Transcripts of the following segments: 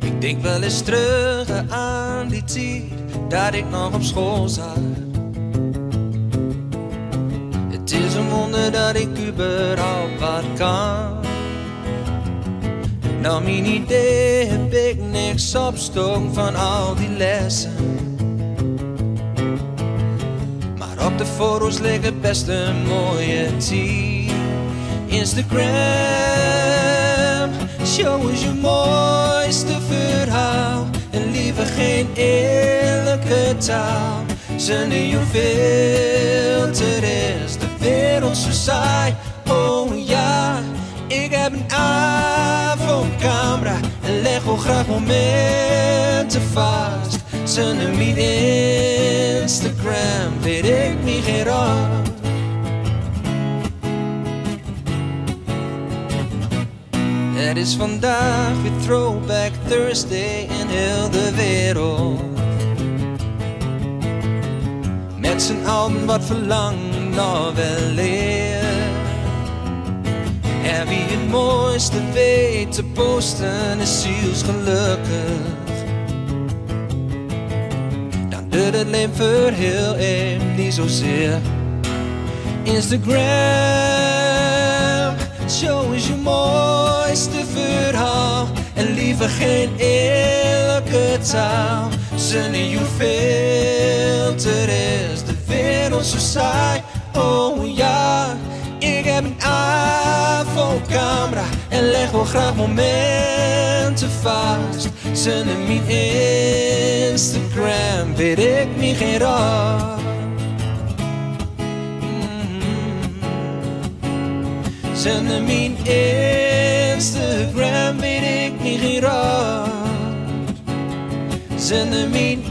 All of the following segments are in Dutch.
Ik denk wel eens terug aan die tijd dat ik nog op school zat. Het is een wonder dat ik überhaupt wat kan. Nou, mijn idee heb ik niks opstoken van al die lessen. De foto's liggen best een mooie tijd. Instagram, show is je mooiste verhaal. En liever geen eerlijke taal. Zonder je filter is de wereld zo saai. Oh ja, ik heb een iPhone-camera en leg wel graag momenten vast. Mijn Instagram weet raad. Het is vandaag weer Throwback Thursday in heel de wereld. Met z'n allen wat verlangt nog wel leer. En wie het mooiste weet te posten is zielsgelukkig. Doet het leven heel even niet zozeer. Instagram, show is je mooiste verhaal. En liever geen eerlijke taal. Zonder je filter is de wereld zo saai. Oh ja, ik heb een iPhone-camera en leg wel graag momenten vast. Zonder mijn Instagram weet ik niet geen raad. Zonder mijn Instagram weet ik niet geen raad. Zonder mijn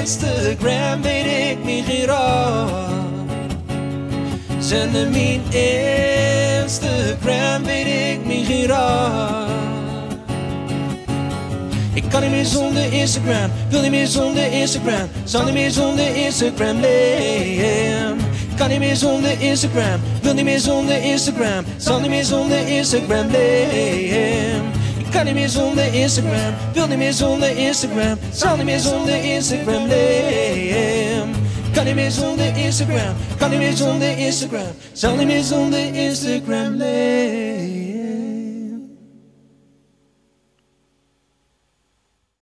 Instagram weet ik niet geen raad. Zonder mijn Instagram weet ik niet geen. Ik kan niet meer zonder Instagram, wil niet meer zonder Instagram, zal niet meer zonder Instagram leven. Ik kan niet meer zonder Instagram, wil niet meer zonder Instagram, zal niet meer zonder Instagram leven. Ik kan niet meer zonder Instagram, wil niet meer zonder Instagram, zal niet meer zonder Instagram leven. Ik kan niet meer zonder Instagram, kan niet meer zonder Instagram, zal niet meer zonder Instagram leven.